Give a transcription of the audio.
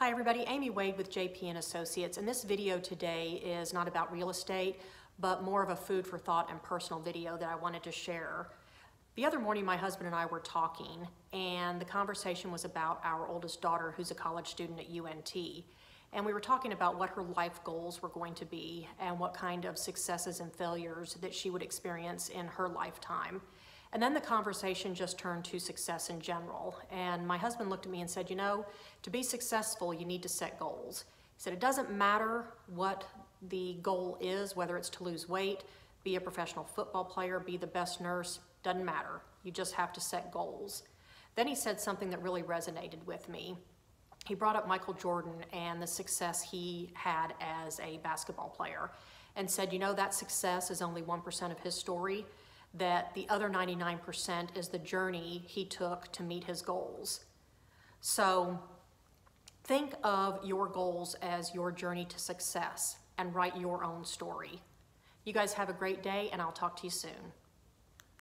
Hi everybody, Amy Wade with JP Associates, and this video today is not about real estate, but more of a food for thought and personal video that I wanted to share. The other morning, my husband and I were talking, and the conversation was about our oldest daughter, who's a college student at UNT. And we were talking about what her life goals were going to be and what kind of successes and failures that she would experience in her lifetime. And then the conversation just turned to success in general. And my husband looked at me and said, You know, to be successful, you need to set goals. He said, It doesn't matter what the goal is, whether it's to lose weight, be a professional football player, be the best nurse, doesn't matter. You just have to set goals. Then he said something that really resonated with me. He brought up Michael Jordan and the success he had as a basketball player and said, You know, that success is only 1% of his story that the other 99% is the journey he took to meet his goals. So think of your goals as your journey to success and write your own story. You guys have a great day, and I'll talk to you soon.